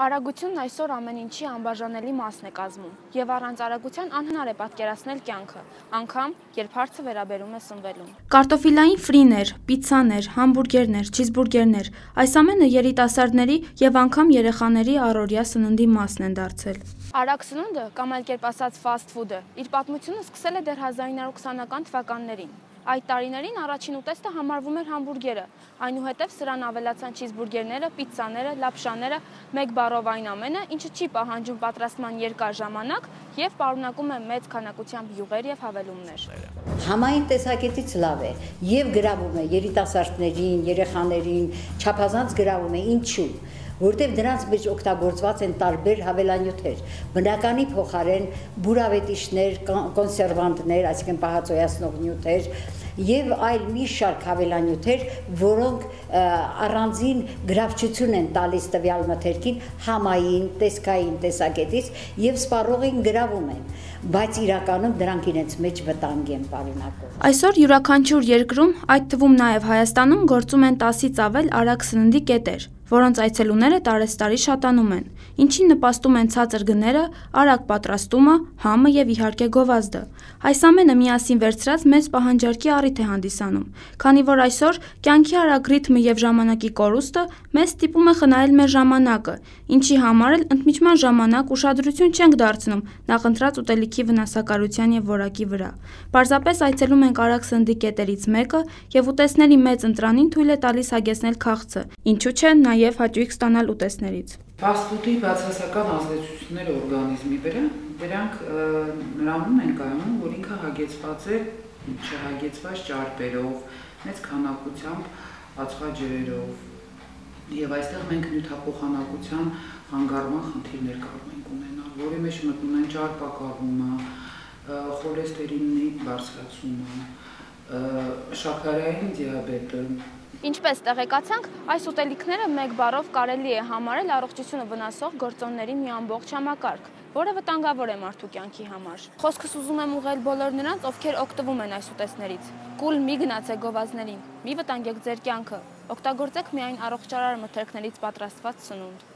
Արագությունն այսօր ամեն ինչի անբաժանելի մասն է կազմում, եւ առանց արագության անհնար է պատկերացնել կյանքը, անգամ երբ հարցը վերաբերում է սնվելուն։ Կարտոֆիլային ֆրիներ, պիցցաներ, համբուրգերներ, չիզբուրգերներ, այս ամենը երիտասարդների եւ անգամ երեխաների առօրյա սննդի մասն են դարձել։ Արագ սնունդը, կամ այլ կերպ ասած ֆաստ ֆուդը, իր պատմությունը սկսել է դեռ 1920-ական թվականներին։ Այդ տարիներին առաջին ուտեստը համարվում էր համբուրգերը, այնուհետև սրան ավելացան չիզբուրգերները, պիցցաները, լապշաները, մեկ բառով այն ամենը, ինչը չի պահանջում պատրաստման երկար ժամանակ եւ պարունակում է մեծ քանակությամբ յուղեր եւ հավելումներ։ Համային տեսակետից լավ է եւ գրավում է երիտասարդներին, երեխաներին, չափազանց գրավում է, ինչու՞ որտեղ դրանց մեջ օգտագործված են տարբեր հավելանյութեր։ Բնականի փոխարեն բուրավետիչներ, կոնսերվանտներ, այսինքն պահածոյացնող նյութեր, եւ այլ մի շարք հավելանյութեր, որոնք առանձին գրավչություն են տալիս տվյալ մթերքին համային, տեսքային տեսակետից եւ սպառողին գրավում են բայց իրականում դրանք իրենց մեջ վտանգ են պարունակում։ Այսօր յուրաքանչյուր երկրում, այդ թվում նաև Հայաստանում գործում են 10-ից ավել արագ սննդի կետեր, որոնց այցելուները տարեստարի շատանում են, ինչին նպաստում են ցածր գները, արագ պատրաստումը, համը եւ իհարկե գովազդը։ Այս ամենը միասին վերցրած մեծ պահանջարկի առիթ է հանդիսանում, քանի որ այսօր կյանքի արագ ռիթմը եւ ժամանակի կորուստը մեզ ստիպում է խնայել մեր ժամանակը, ինչի համար էլ ընդմիջման ժամանակ ուշադրություն չենք դարձնում նախընտրած ուտելիքի վնասակարության եւ որակի վրա։ Պարզապես այցելում ենք արագ սննդի կետերից մեկը եւ ուտեստների մեծ ընտրանին թույլ է տալիս հագեցնել քաղցը, ինչու՞ չէ նաեւ հաճույք ստանալ ուտեստներից։ Ֆաստֆուդի բացասական ազդեցությունները օրգանիզմի վրա, դրանք նրանում են կայանում, որ ինքը հագեցված է չհագեցված ճարպերով, մեծ քանակությամբ ածխաջրերով եւ այստեղ մենք նյութափոխանակության հանգարման խնդիրներ կարող ենք ունենալ, որի մեջ մտնում են ճարպակաղումը, խոլեստերինի բարձրացումը, շաքարային դիաբետը, Ինչպես տեղեկացանք, այս ուտելիքները մեկ բառով կարելի է համարել առողջությունը վնասող գործոնների մի ամբողջ համակարգ, որը վտանգավոր է մարդու կյանքի համար։ Խոսքս ուզում եմ ուղղել բոլոր նրանց, ովքեր օգտվում են այս ուտեստներից։ Կուլ մի գնացեք գովազներին, մի վտանգեք ձեր կյանքը, օգտագործեք միայն առողջարար մթերքներից պատրաստված սնունդ։